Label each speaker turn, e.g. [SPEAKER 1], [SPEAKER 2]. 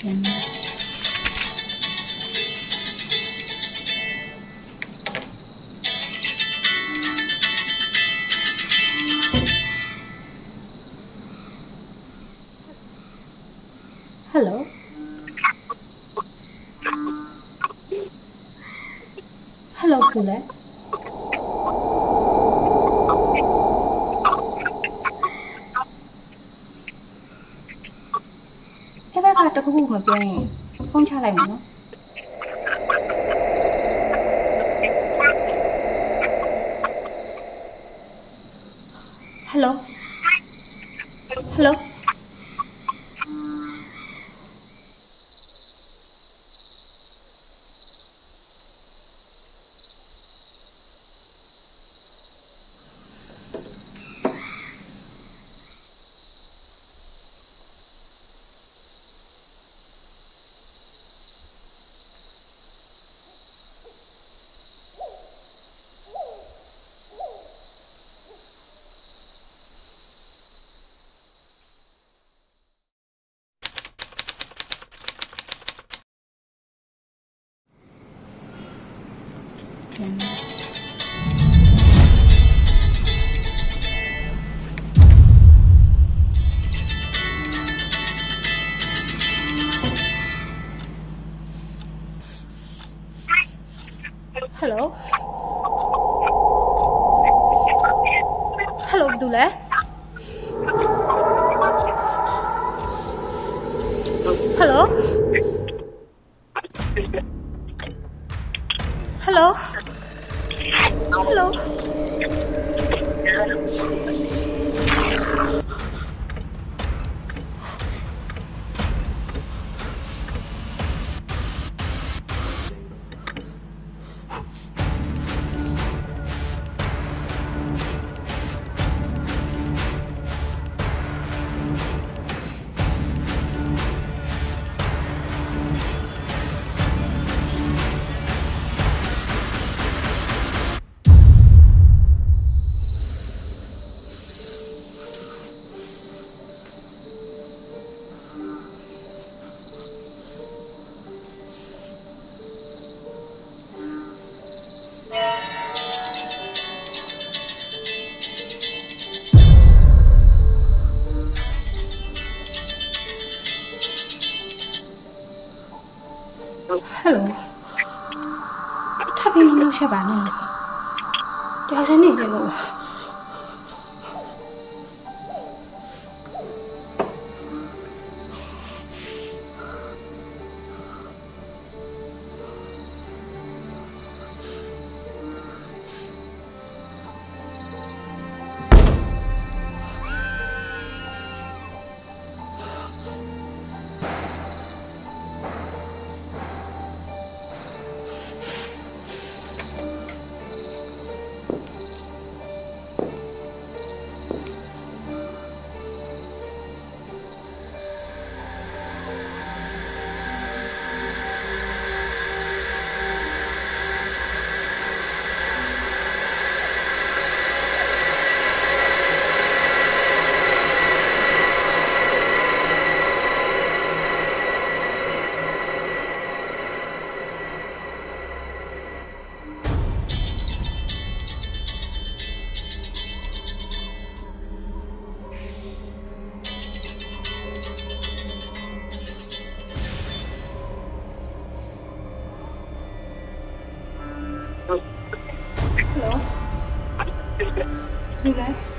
[SPEAKER 1] Hello. Hello, Kulay. 해발가락 끄고 가게 홍차라 있 나? 헬로 헬로 Hello Hello Hello Abdullah Hello Hello? Hello Hello ထပ်ပြီးမလို့ချက်ပါနဲ့တယောက်တည်းနေကြလို့ You guys?